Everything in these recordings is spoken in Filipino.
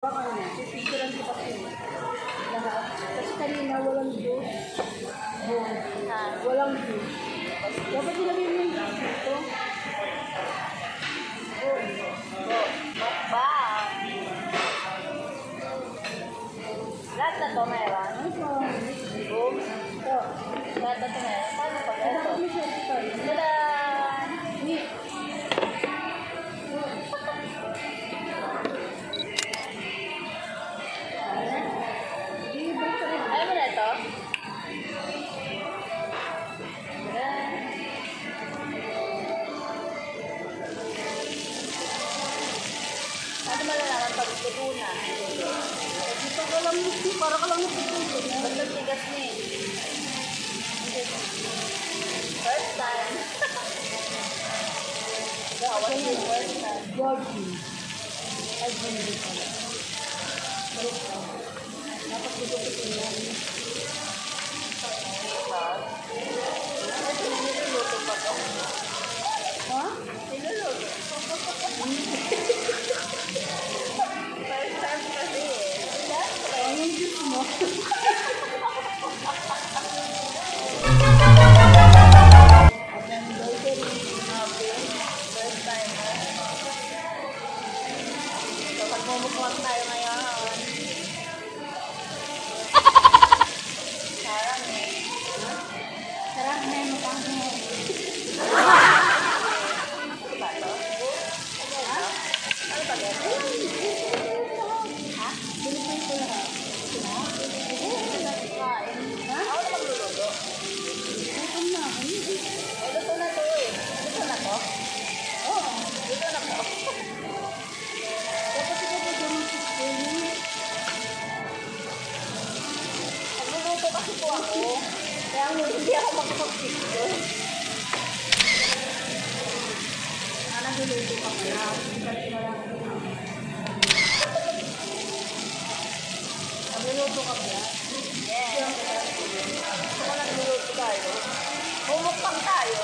Baka na, pipicturan ko kasi lahat. Kasi kanina walang view. Ayan. Walang view. Dapat nilagay mo yung view dito. Oh. Wow. Lahat na to meron? Ito. Lahat na to meron? Paano pag ito? Tada! love you. kasi po ako. Kaya hindi ako makapag-picture. Sana nilito pa kaya. Nagluluto ka kaya? Ah. Yes. Kung nagluluto tayo, bumukpang tayo,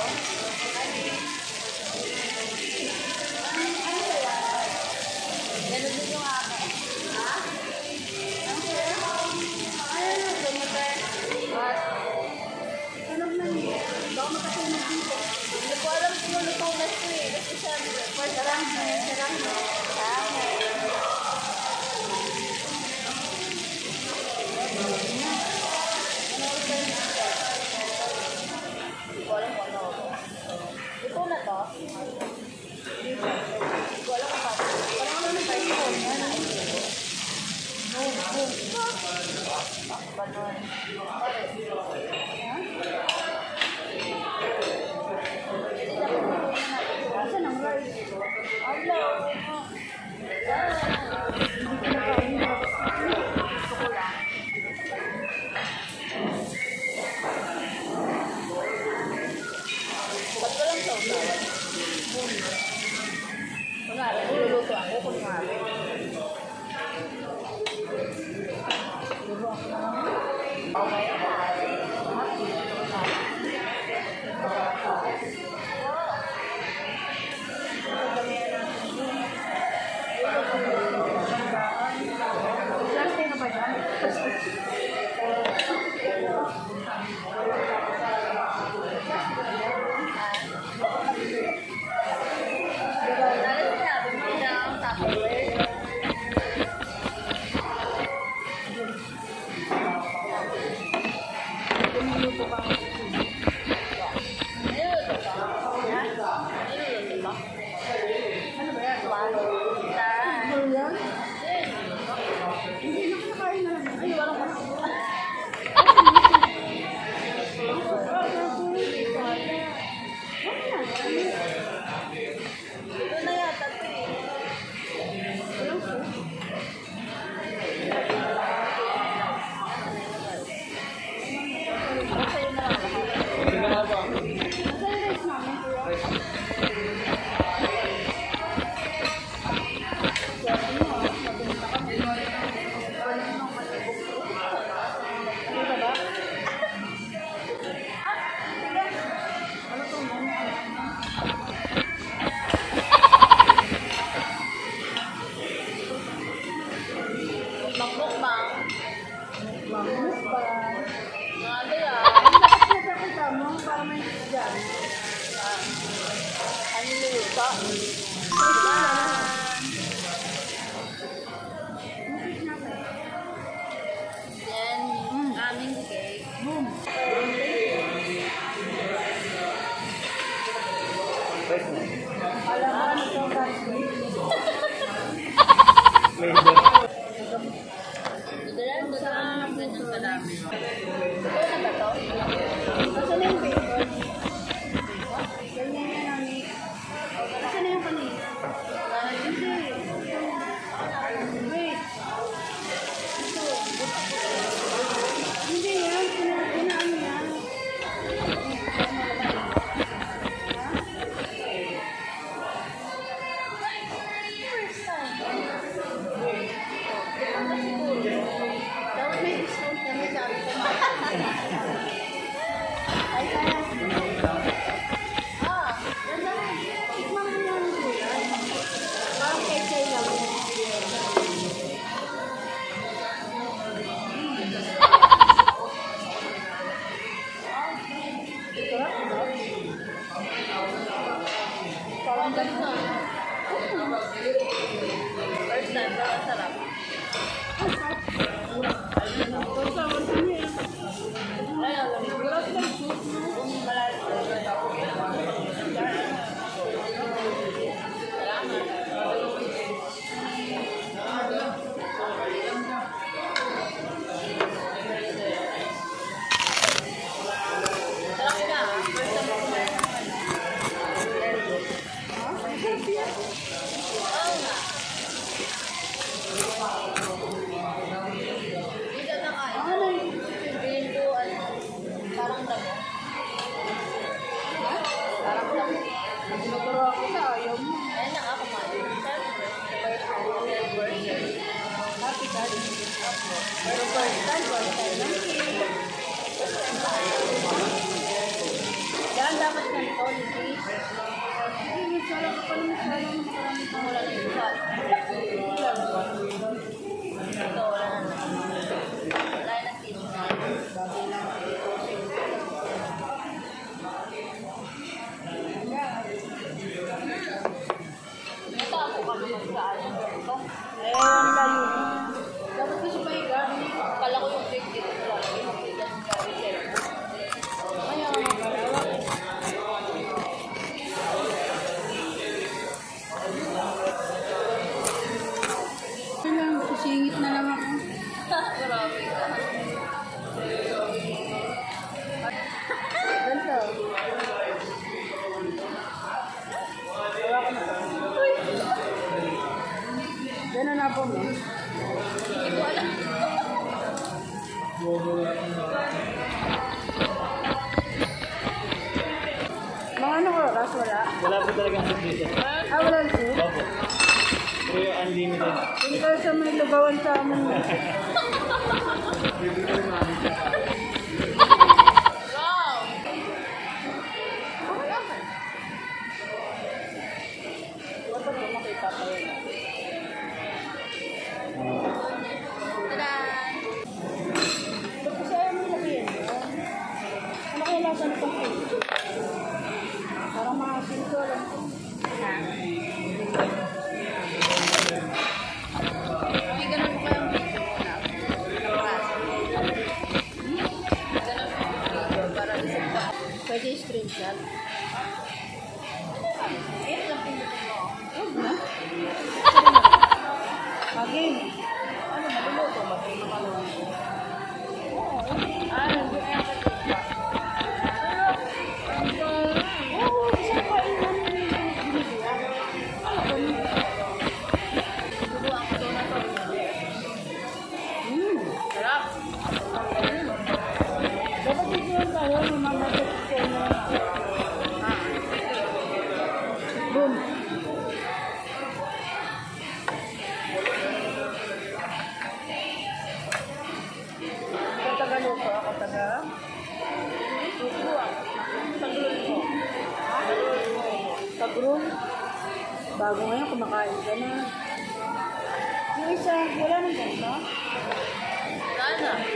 Bye. 哎，加油！Sa groom. Bago ngayon, kumakain ka na. Yung isa, wala nang ganda. Wala na.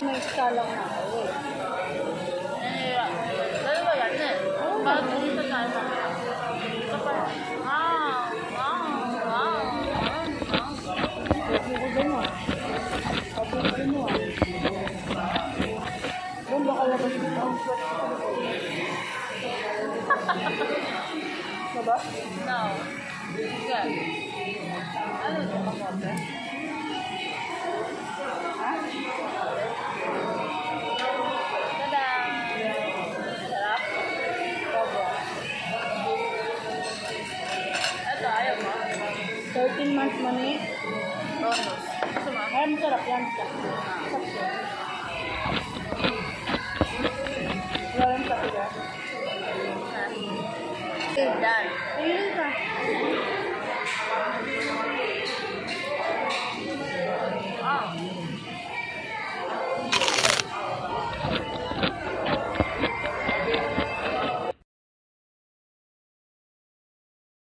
May star lang na eh. Nahihira. Dalawa yan eh. Parang kumita tayo sa mga. Ito pa. Wow! Wow! Wow! Doon baka labas dito. Diba? No. Good. Ano ito? Kamote? Ha? Dentro la planta.